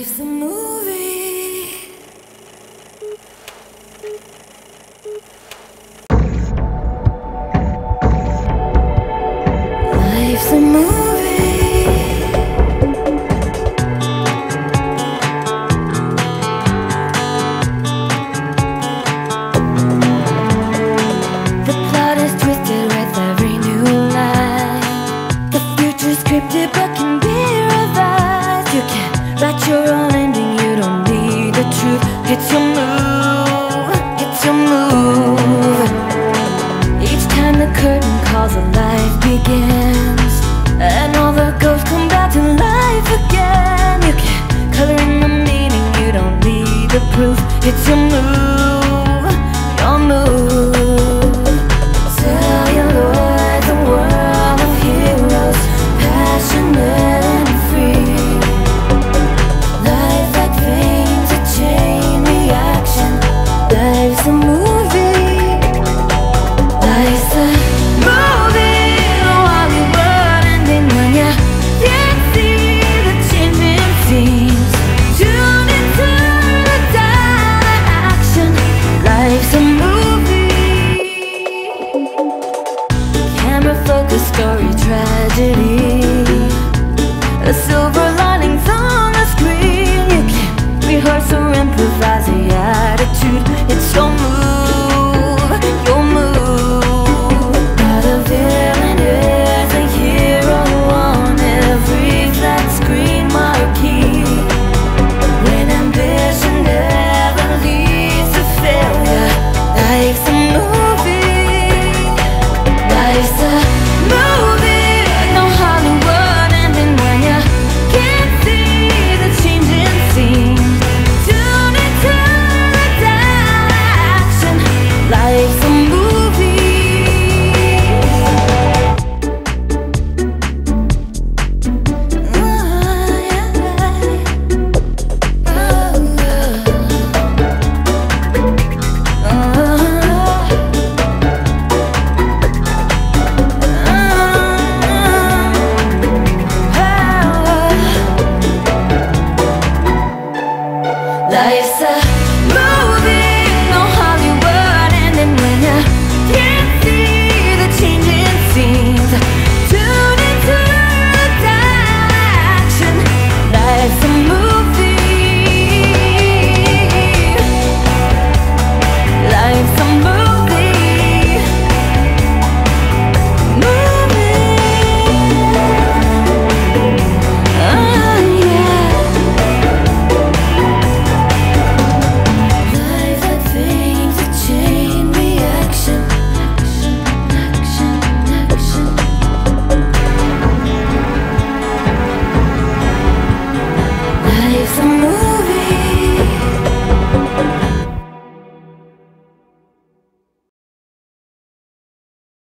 Life's a truth. It's your move, it's your move. Each time the curtain calls, a life begins. And all the ghosts come back to life again. You can't color in the meaning, you don't need the proof. It's your move. the story tragedy.